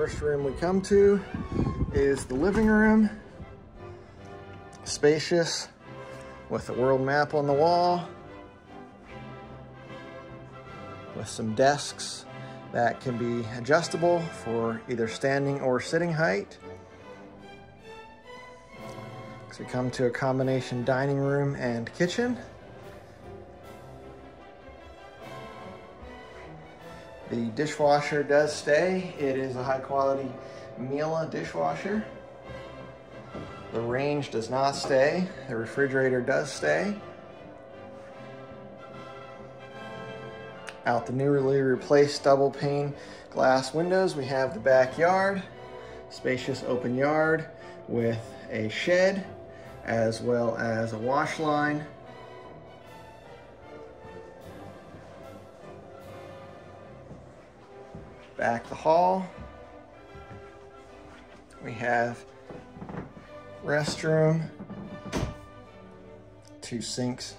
First room we come to is the living room. Spacious with a world map on the wall. With some desks that can be adjustable for either standing or sitting height. So we come to a combination dining room and kitchen. The dishwasher does stay. It is a high quality Miele dishwasher. The range does not stay. The refrigerator does stay. Out the newly replaced double pane glass windows, we have the backyard, spacious open yard with a shed, as well as a wash line Back the hall, we have restroom, two sinks,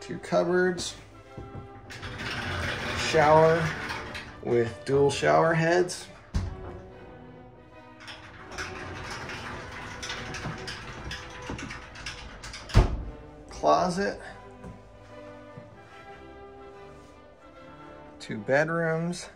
two cupboards, shower with dual shower heads. Closet. Two bedrooms.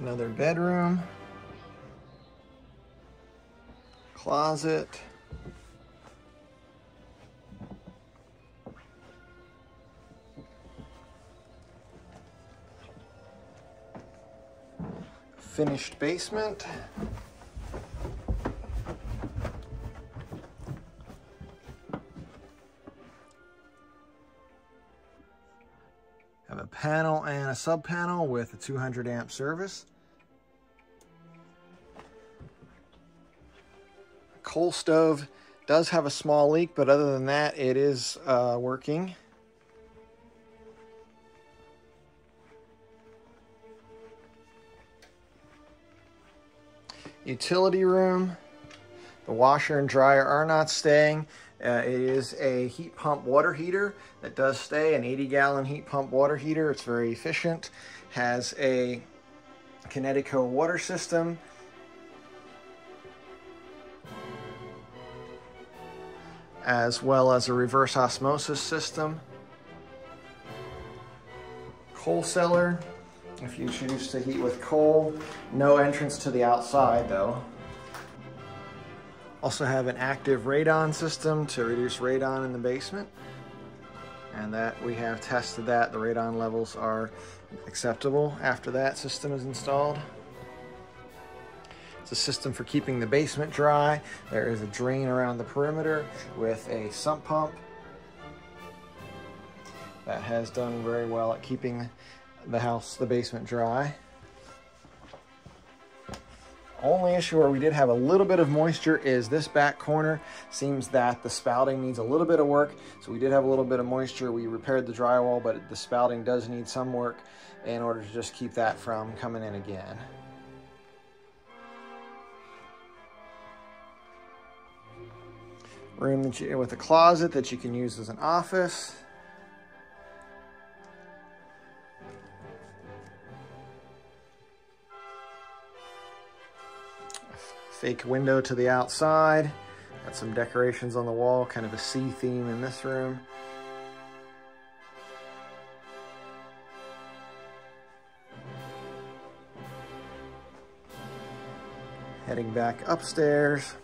Another bedroom. Closet. Finished basement. Have a panel and a sub panel with a 200 amp service. Coal stove does have a small leak, but other than that, it is uh, working. Utility room. The washer and dryer are not staying. Uh, it is a heat pump water heater that does stay, an 80 gallon heat pump water heater. It's very efficient. Has a Kinetico water system as well as a reverse osmosis system. Coal cellar, if you choose to heat with coal. No entrance to the outside though. Also have an active radon system to reduce radon in the basement. And that we have tested that. The radon levels are acceptable after that system is installed. A system for keeping the basement dry. There is a drain around the perimeter with a sump pump that has done very well at keeping the house, the basement dry. Only issue where we did have a little bit of moisture is this back corner. Seems that the spouting needs a little bit of work. So we did have a little bit of moisture. We repaired the drywall, but the spouting does need some work in order to just keep that from coming in again. Room you, with a closet that you can use as an office. Fake window to the outside. Got some decorations on the wall, kind of a sea theme in this room. Heading back upstairs.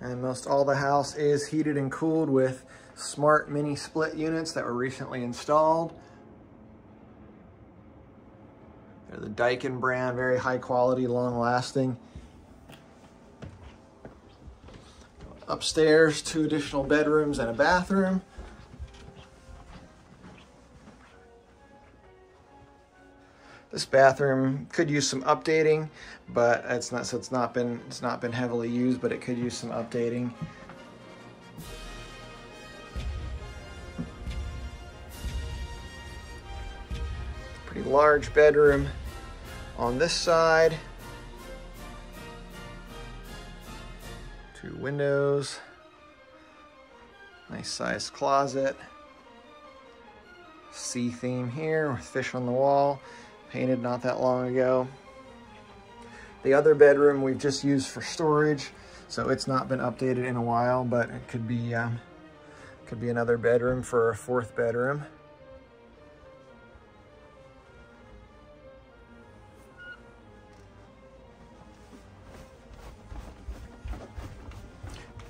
And most all the house is heated and cooled with smart mini split units that were recently installed. They're the Daikin brand, very high quality, long lasting. Upstairs, two additional bedrooms and a bathroom. This bathroom could use some updating, but it's not so it's not been it's not been heavily used, but it could use some updating. Pretty large bedroom on this side. Two windows. Nice sized closet. Sea theme here with fish on the wall. Painted not that long ago. The other bedroom we've just used for storage, so it's not been updated in a while, but it could be um, could be another bedroom for a fourth bedroom.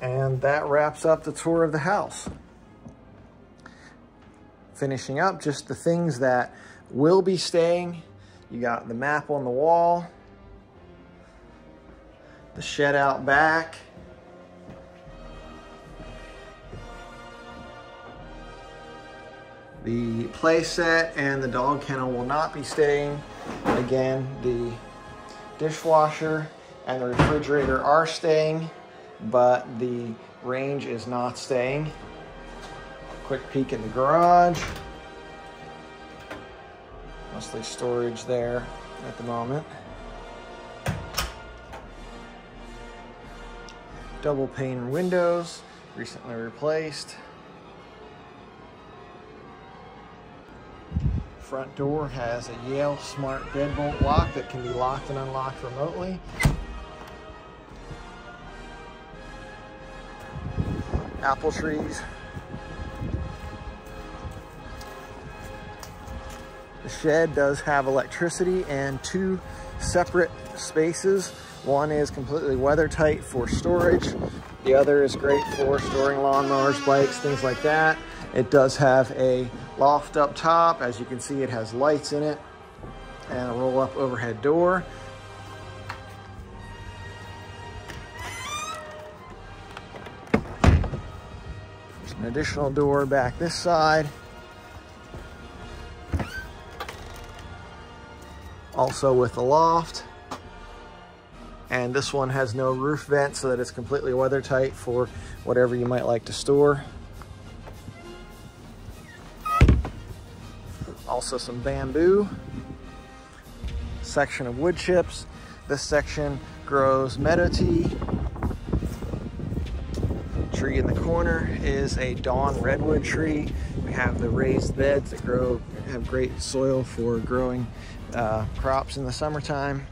And that wraps up the tour of the house. Finishing up just the things that will be staying. You got the map on the wall, the shed out back, The play set and the dog kennel will not be staying. Again, the dishwasher and the refrigerator are staying but the range is not staying. Quick peek in the garage. Mostly storage there at the moment. Double pane windows, recently replaced. Front door has a Yale Smart Deadbolt lock that can be locked and unlocked remotely. apple trees. Shed does have electricity and two separate spaces. One is completely weather tight for storage. The other is great for storing lawnmowers, bikes, things like that. It does have a loft up top. As you can see, it has lights in it and a roll up overhead door. There's an additional door back this side. Also with a loft. And this one has no roof vent so that it's completely weather tight for whatever you might like to store. Also some bamboo. Section of wood chips. This section grows meadow tea tree in the corner is a Dawn redwood tree. We have the raised beds that grow, have great soil for growing uh, crops in the summertime.